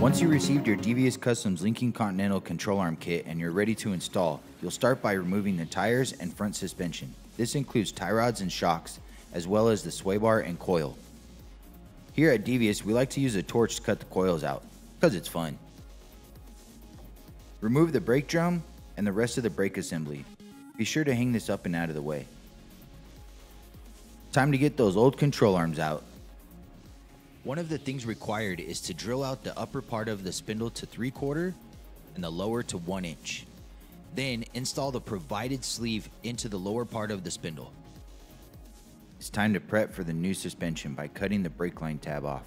Once you received your Devious Customs Lincoln Continental control arm kit and you're ready to install, you'll start by removing the tires and front suspension. This includes tie rods and shocks, as well as the sway bar and coil. Here at Devious, we like to use a torch to cut the coils out, because it's fun. Remove the brake drum and the rest of the brake assembly. Be sure to hang this up and out of the way. Time to get those old control arms out. One of the things required is to drill out the upper part of the spindle to 3 quarter and the lower to 1 inch. Then install the provided sleeve into the lower part of the spindle. It's time to prep for the new suspension by cutting the brake line tab off.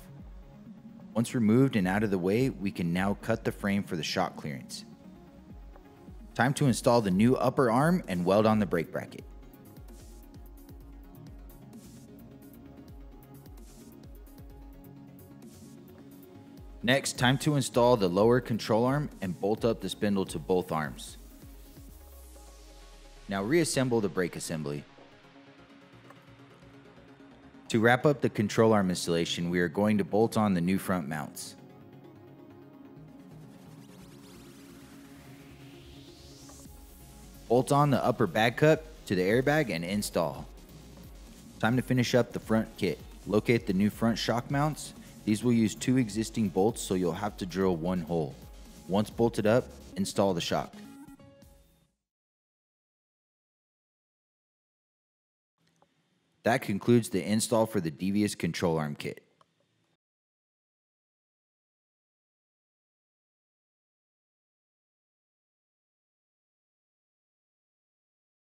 Once removed and out of the way, we can now cut the frame for the shock clearance. Time to install the new upper arm and weld on the brake bracket. Next, time to install the lower control arm and bolt up the spindle to both arms. Now reassemble the brake assembly. To wrap up the control arm installation, we are going to bolt on the new front mounts. Bolt on the upper bag cup to the airbag and install. Time to finish up the front kit. Locate the new front shock mounts. These will use two existing bolts so you'll have to drill one hole. Once bolted up, install the shock. That concludes the install for the Devious control arm kit.